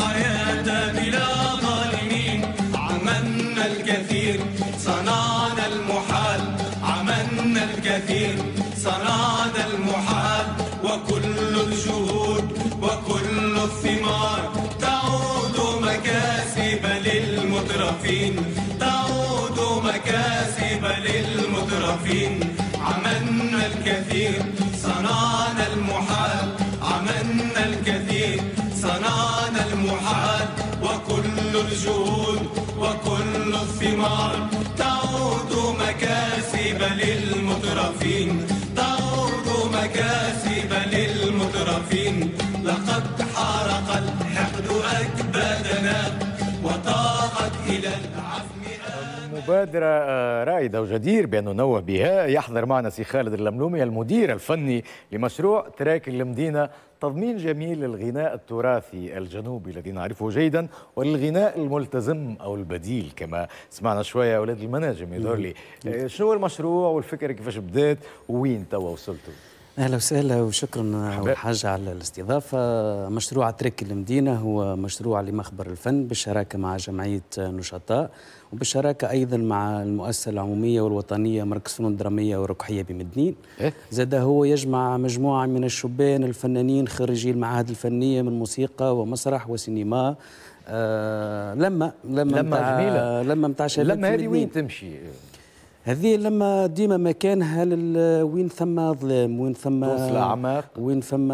الحياة بلا ظالمين. عملنا الكثير صنعنا المحال. عملنا الكثير صنعنا المحال. وكل الجهود وكل الثمار. تعود مكاسب للمترفين. تعود مكاسب للمترفين. عملنا الكثير. الجهود وكل الثمار تعود مكاسب للمترفين. تعود مكاسب للمترفين. لقد حرق الحقد أكبادنا وطاقت إلى العزم مبادرة آه، رائدة وجدير بأن ننوه بها. يحضر معنا سي خالد اللملومي المدير الفني لمشروع تراك المدينة تضمين جميل للغناء التراثي الجنوبي الذي نعرفه جيدا وللغناء الملتزم أو البديل كما سمعنا شوية أولاد المناجم يدور لي آه، شنو المشروع والفكرة كيفاش بدات وين توا وصلتوا؟ أهلا وسهلا وشكرا حاجة على الاستضافة مشروع ترك المدينة هو مشروع لمخبر الفن بالشراكة مع جمعية نشطاء وبالشراكة أيضا مع المؤسسة العمومية والوطنية مركز فنون درامية وركحيه بمدنين إيه؟ زاد هو يجمع مجموعة من الشبان الفنانين خريجي المعاهد الفنية من موسيقى ومسرح وسينما آه لما لما لما متاع جميلة. لما متاع لما هذه. وين تمشي هذه لما ديما مكانها لل... وين ثم ظلام وين ثم توصل أعماق. وين ثم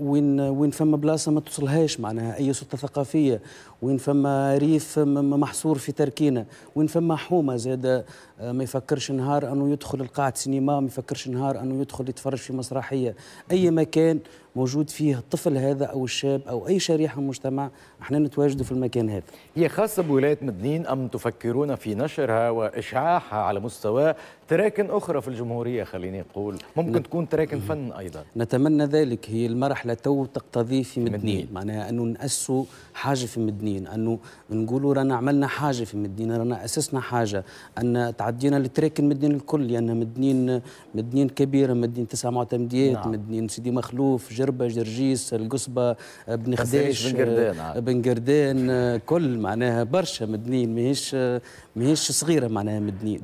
وين وين ثم بلاصة ما توصلهاش معناها أي سلطة ثقافية. وين ثم ريف محصور في تركينه وين ثم حومة زاد آه، ما يفكرش نهار أنه يدخل القاعه سينما ما يفكرش نهار أنه يدخل يتفرج في مسرحية. أي مكان موجود فيه الطفل هذا أو الشاب أو أي شريحة مجتمع إحنا نتواجدوا في المكان هذا. هي خاصة بولاية مدنين أم تفكرون في نشرها وإشعاعها على مستوى تراكن أخرى في الجمهورية خليني أقول. ممكن تكون تراكن فن أيضا. نتمنى ذلك. هي المرحلة تو تقتضي في مدنين. مدنين. معناها أنه نأسوا حاجة في مدنين. أنه نقولوا رانا عملنا حاجة في مدنين رانا أسسنا حاجة. أن تعدينا لتراك المدنين الكل. لأن مدنين مدنين كبيرة مدينة تسع معتمديات نعم. مدينة سيدي مخلوف جربة جرجيس القصبة بن بس خديش بن قردان؟ عاد؟ بن قردان آه، كل معناها برشا مدنين ماهيش آه، ماهيش صغيرة معناها مدنين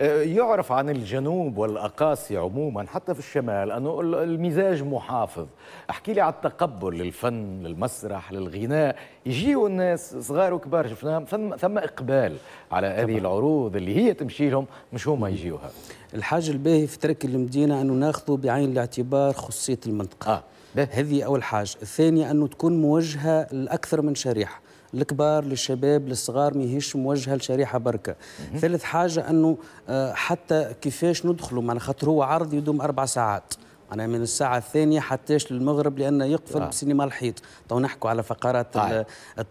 آه، يعرف عن الجنوب والأقاصي عموما حتى في الشمال ال- المزاج محافظ. احكي لي على التقبل للفن للمسرح للغناء. يجيوا الناس صغار وكبار شفناهم ثم, ثم إقبال على هذه العروض اللي هي تمشي لهم مش هما يجيوها. الحاجة الباهي في ترك المدينة أنه ناخذ بعين الاعتبار خصوصية المنطقة. آه به. هذه أول حاجة. الثانية أنه تكون موجهة لأكثر من شريحة. الكبار للشباب للصغار ما هيش موجهة لشريحة بركة. ثالث حاجة أنه آه، حتى كيفاش ندخلوا؟ معنا خاطر هو عرض يدوم أربع ساعات. أنا من الساعة الثانية حتىش للمغرب لأن يقفل آه. بسينما الحيط. تو نحكوا على فقرات آه.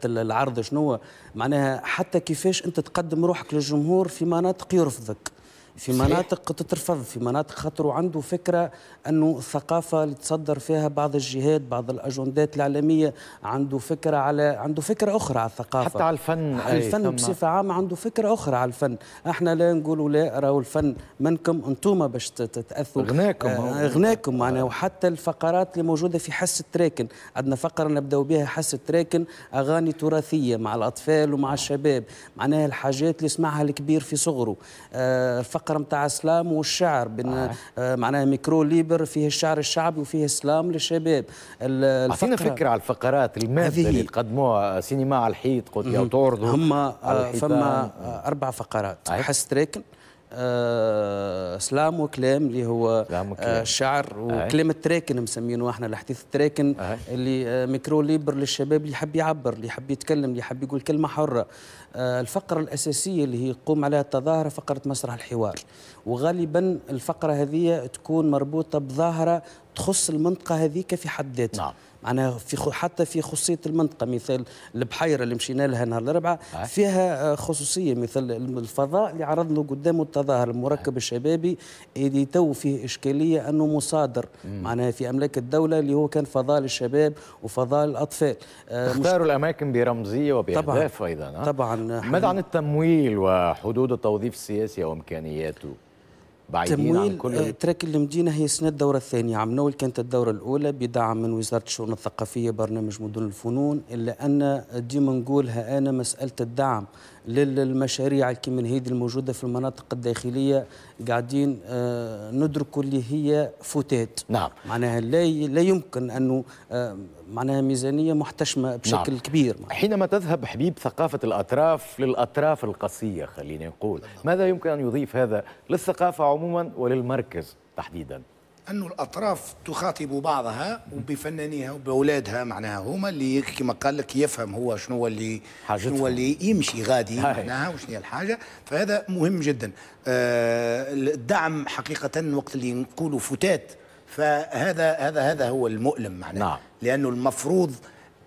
العرض شنو؟ معناها حتى كيفاش أنت تقدم روحك للجمهور في مناطق يرفضك. في. مناطق تترفض في مناطق خاطر عنده فكرة أنه الثقافة اللي تصدر فيها بعض الجهات بعض الأجندات الإعلامية عنده فكرة على عنده فكرة أخرى على الثقافة. حتى على الفن على الفن بصفة عامة عنده فكرة أخرى على الفن. إحنا لا نقولوا لا راهو الفن منكم أنتم باش تت- تتأثوا غناكم. آه غناكم معناها وحتى الفقرات اللي موجودة في حس التراكن. عندنا فقرة نبداو بها حس التراكن أغاني تراثية مع الأطفال ومع الشباب. معناها الحاجات اللي يسمعها الكبير في صغره. آه الفقرة متاع السلام والشعر بين آه. آه معناها micro libre فيه الشعر الشعبي وفيه السلام للشباب اعطينا فكرة على الفقرات المادة اللي. تقدموها سينما على الحيط قلت أو تعرضوا هم على آه،. فما آه، أربع فقرات أي. حس تراكن آه سلام وكلام اللي هو سلام وكلام. آه شعر وكلام التراكن مسمينه إحنا الحديث التراكن. اللي آه micro libre للشباب اللي يحب يعبر اللي يحب يتكلم اللي يحب يقول كلمة حرة آه الفقرة الأساسية اللي هي يقوم عليها التظاهرة فقرة مسرح الحوار وغالبا الفقرة هذه تكون مربوطة بظاهرة تخص المنطقة هذيك في حد ذاتها نعم. معناها في حتى في خصوصية المنطقة مثال البحيرة اللي مشينا لها نهار الأربعاء أي. فيها آه، خصوصية مثل الفضاء اللي عرض له قدامه التظاهر المركب الشبابي اللي تو فيه إشكالية أنه مصادر معناها في أملاك الدولة اللي هو كان فضاء للشباب وفضاء للأطفال آه، مش- اختاروا الأماكن برمزية وباهداف أيضا؟ طبعا ماذا عن التمويل وحدود التوظيف السياسي وإمكانياته؟ بعيدين عن تمويل كل آه، تراك المدينة هي سنة الدورة الثانية. عام نول كانت الدورة الأولى بدعم من وزارة الشؤون الثقافية برنامج مدن الفنون إلا أن ديما نقولها أنا مسألة الدعم. للمشاريع كمن هذه الموجودة في المناطق الداخلية قاعدين آه، ندركوا اللي هي فتات نعم. معناها لا لا يمكن أنه آه، معناها ميزانية محتشمة بشكل نعم. كبير حينما تذهب حبيب ثقافة الأطراف للأطراف القصية خلينا نقول ماذا يمكن أن يضيف هذا للثقافة عموما وللمركز تحديدا أنه الأطراف تخاطب بعضها وبفنانيها وبأولادها معناها هما اللي كما قال لك يفهم هو شنو هو اللي حاجتهم. شنو اللي يمشي غادي هاي. معناها وشنو هي الحاجة فهذا مهم جدا آه الدعم حقيقة وقت اللي نقولوا فتات فهذا هذا هذا هو المؤلم معناها نعم. لأنه المفروض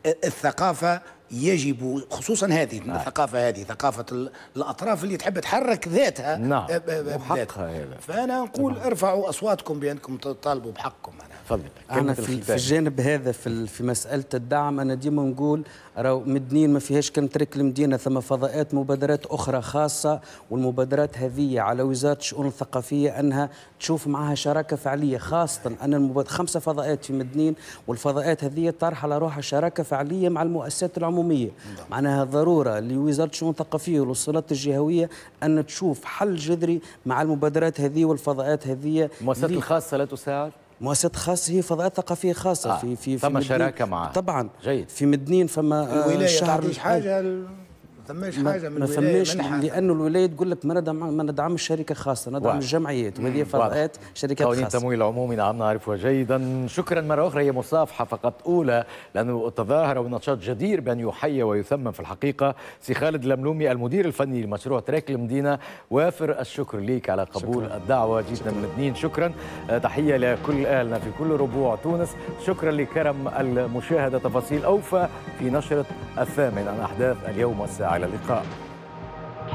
الثقافة يجب خصوصا هذه الثقافة هذه ثقافة ال- الأطراف اللي تحب تحرك ذاتها نعم. ب- ب- وحقها بذاتها. هذا. فأنا نقول ارفعوا أصواتكم بأنكم تطالبوا بحقكم معناها تفضل أنا في, في. الجانب هذا في في مسألة الدعم أنا ديما نقول راهو مدنين ما فيهاش كان ترك المدينة ثم فضاءات مبادرات أخرى خاصة والمبادرات هذه على وزارة الشؤون الثقافية أنها تشوف معها شراكة فعلية خاصة أن المباد... خمسة فضاءات في مدنين والفضاءات هذه طرح على روحها شراكة فعلية مع المؤسسات العمومية معناها ضرورة لوزارة الشؤون الثقافية والوصولات الجهوية أن تشوف حل جذري مع المبادرات هذه والفضاءات هذه المؤسسات لي- الخاصة لا تساعد مؤسسات خاصة هي فضاءات ثقافية خاصة آه، في في مدنين. شراكة معها. طبعا جيد. في مدنين فما آه، الولاية الشهر ما ثماش ما, حاجة من ما منحة. لأنه الولاية تقول لك ما ندعم ما ندعمش شركه خاصه ندعم. الجمعيات وهذه فضاءات شركات قوانين خاصة. التمويل العمومي نعم نعرفها جيدا. شكرا مرة أخرى هي مصافحة فقط أولى لأنه تظاهر ونشاط جدير بأن يحيى ويثمن في الحقيقة. سي خالد الملومي المدير الفني لمشروع تراك المدينة وافر الشكر ليك على قبول شكرا. الدعوة. جيتنا من الاثنين شكرا. تحية لكل أهلنا في كل ربوع تونس. شكرا لكرم المشاهدة. تفاصيل أوفى في نشرة الثامن عن أحداث اليوم والساعة إلى اللقاء.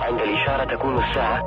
عند الإشارة تكون الساعة.